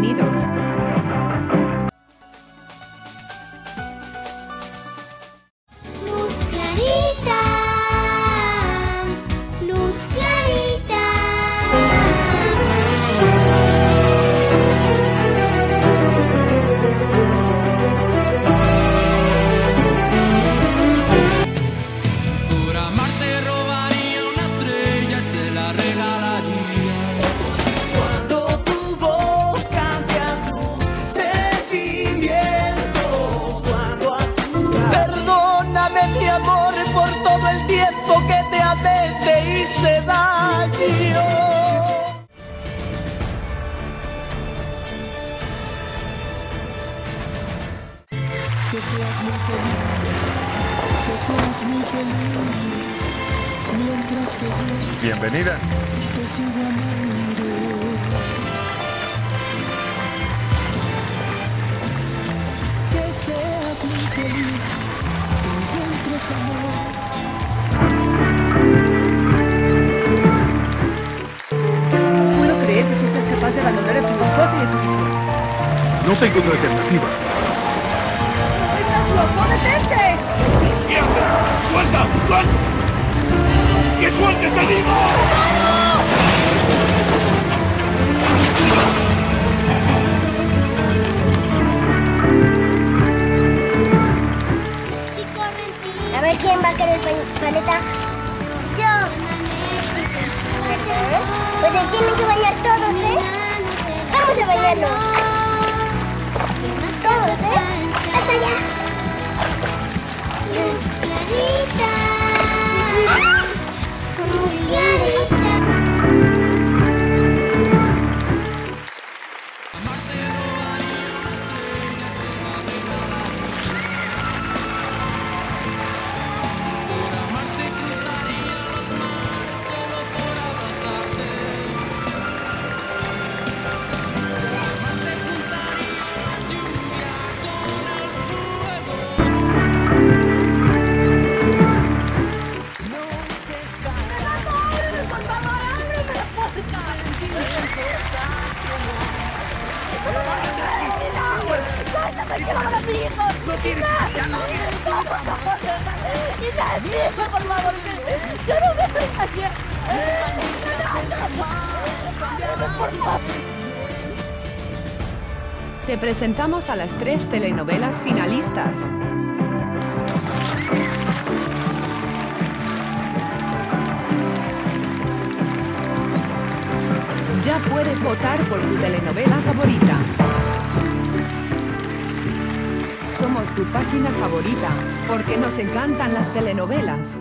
bienvenidos. Todo el tiempo que te amé, te hice daño. Que seas muy feliz, que seas muy feliz, mientras que yo Bienvenida. te sigo amando. Que seas muy feliz, que encuentres amor. Capaz de abandonar a tu esposa y a tu hijo. No tengo otra alternativa. ¡No estás loco! ¡Detente! ¿Qué haces? ¡Suelta! ¡Suelta! ¡Que sueltes, te digo! Si corren ti, A ver quién va a querer pa- paleta. Yo. Pues. Vamos Te presentamos a las tres telenovelas finalistas. Ya puedes votar por tu telenovela favorita. Somos tu página favorita, porque nos encantan las telenovelas.